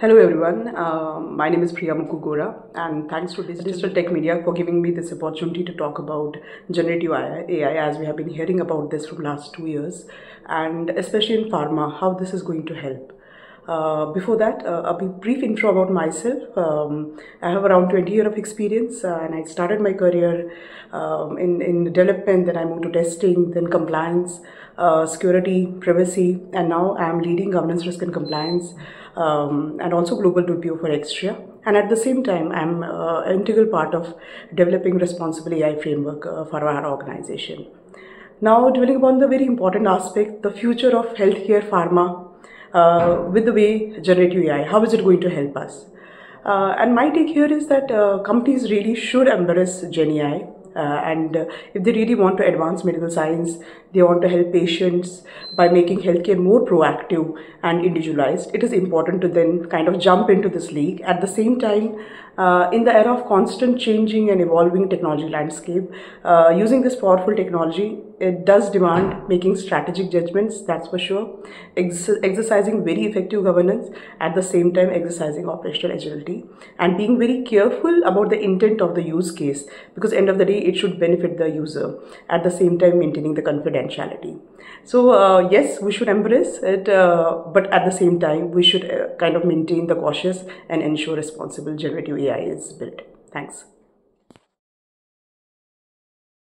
Hello everyone, um, my name is Priya Muku Gora and thanks to Digitaltech Media for giving me this opportunity to talk about generative AI as we have been hearing about this from last two years and especially in pharma, how this is going to help. Uh, before that, uh, a brief intro about myself. Um, I have around 20 years of experience uh, and I started my career um, in, in development, then I moved to testing, then compliance, uh, security, privacy, and now I am leading governance, risk and compliance um, and also global DPO for Axtria. And at the same time, I'm uh, an integral part of developing responsible AI framework uh, for our organization. Now, dwelling upon the very important aspect, the future of healthcare pharma uh, with the way generative AI, how is it going to help us? Uh, and my take here is that uh, companies really should embrace Gen AI uh, and uh, if they really want to advance medical science, they want to help patients by making healthcare more proactive and individualized, it is important to then kind of jump into this league. At the same time, uh, in the era of constant changing and evolving technology landscape, uh, using this powerful technology, it does demand making strategic judgments, that's for sure, Ex exercising very effective governance, at the same time exercising operational agility, and being very careful about the intent of the use case, because end of the day, it should benefit the user, at the same time maintaining the confidentiality. So uh, yes, we should embrace it, uh, but at the same time, we should uh, kind of maintain the cautious and ensure responsible generative AI is built. Thanks.